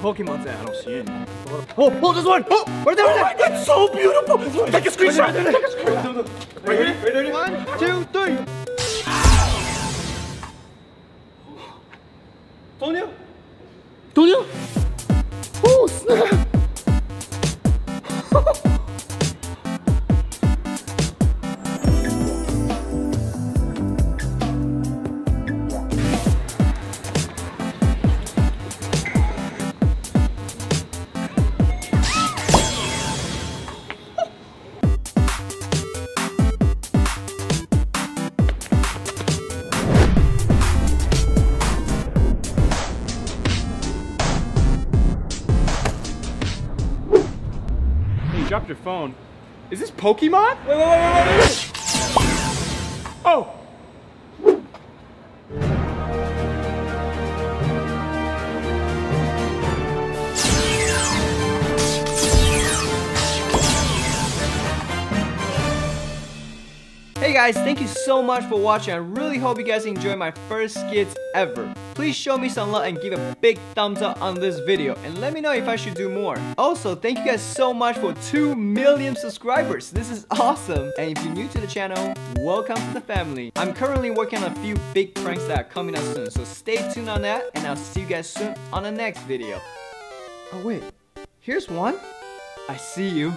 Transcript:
Pokemons in. I don't see any. Oh, oh, this one! Oh, right there, right there! That's so beautiful! Take a screenshot! Take a screenshot! Right here, right here. One, two, three. Tonya? Tonya? Dropped your phone. Is this Pokemon? Wait, wait, wait, wait, wait. Oh! Hey guys, thank you so much for watching. I really hope you guys enjoyed my first skits ever. Please show me some love and give a big thumbs up on this video and let me know if I should do more. Also, thank you guys so much for 2 million subscribers. This is awesome. And if you're new to the channel, welcome to the family. I'm currently working on a few big pranks that are coming out soon, so stay tuned on that and I'll see you guys soon on the next video. Oh wait, here's one. I see you.